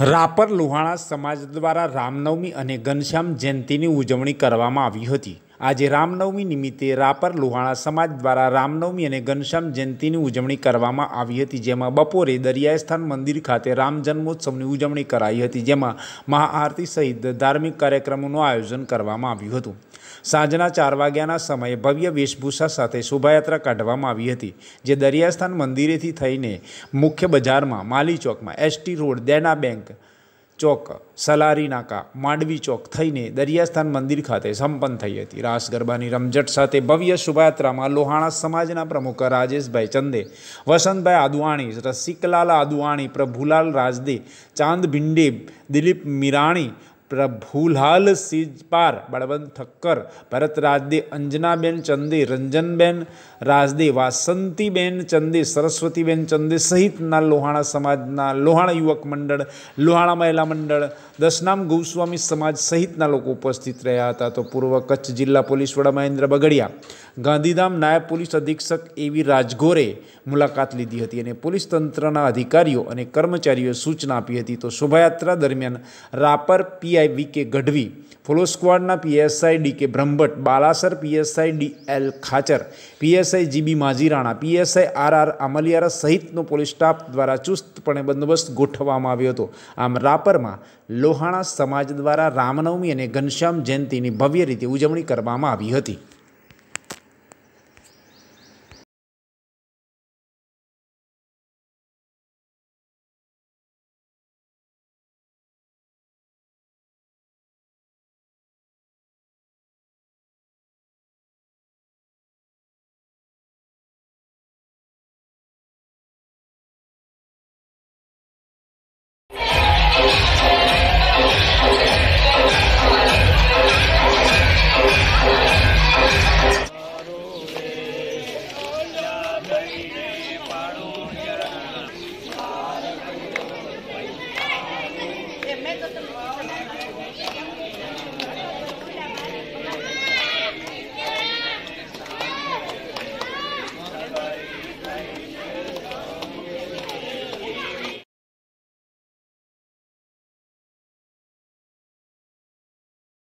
રાપર લુહાણા સમાજ દ્વારા રામનવમી અને ઘનશ્યામ જયંતીની ઉજવણી કરવામાં આવી હતી. આજે રામનવમી નિમિત્તે રાપર લુહાણા સમાજ દ્વારા રામનવમી અને ઘનશ્યામ જયંતીની ઉજવણી કરવામાં આવી હતી, જેમાં બપોરે દરિયાસ્થાન મંદિર ખાતે રામ જન્મોત્સવની ઉજવણી કરાઈ હતી, જેમાં મહાઆરતી સહિત ધાર્મિક કાર્યક્રમોનું આયોજન કરવામાં આવ્યું હતું. સાંજના ચાર વાગ્યાના સમયે ભવ્ય વેશભૂષા સાથે શોભાયાત્રા કાઢવામાં આવી હતી, જે દરિયાસ્થાન મંદિરેથી થઈને મુખ્ય બજારમાં, માલી ચોકમાં ST road, Dena bank Chowk, Salari Naka, Mandvi Chowk થઈને દરિયાસ્થાન મંદિર ખાતે સંપન્ન થઈ હતી. રાસ ગરબાની રમઝટ સાથે ભવ્ય શોભાયાત્રામાં લોહાણા સમાજના પ્રમુખ રાજેશભાઈ ચંદે, વસંતભાઈ આદવાણી રસિકલાલ આદવાણી પ્રભુલાલ રાજદે ચાંદ ભિંડે દિલીપ મીરાણી પ્રભુલાલ સીજપાર, બળવંત ઠક્કર ભરત રાજદે અંજનાબેન ચંદે, રંજનબેન રાજદે, વાસંતીબેન ચંદે, સરસ્વતીબેન ચંદે સહિતના લોહાણા સમાજના લોહાણા યુવક મંડળ, લોહાણા મહિલા મંડળ દશનામ ગૌસ્વામી સમાજ સહિતના લોકો ઉપસ્થિત રહ્યા હતા. તો પૂર્વ કચ્છ જિલ્લા પોલીસ વડા મહેન્દ્ર બગડિયા ગાંધીધામ નાયબ પોલીસ અધિક્ષક એવી રાજગોરે મુલાકાત લીધી હતી અને પોલીસ તંત્રના અધિકારીઓ અને કર્મચારીઓએ સૂચના આપી હતી. તો શોભાયાત્રા દરમિયાન Rapar PI V K Gadhvi, follow સ્ક્વોડના PSI D K Brahmbhatt, Balasar PSI D L Khachar, PSI GB Majirana, PSI R R Amliyara સહિતનો પોલીસ સ્ટાફ દ્વારા ચુસ્તપણે બંદોબસ્ત ગોઠવવામાં આવ્યો હતો. આમ રાપરમાં લોહાણા સમાજ દ્વારા રામનવમી અને ઘનશ્યામ જયંતીની ભવ્ય રીતે ઉજવણી કરવામાં આવી હતી.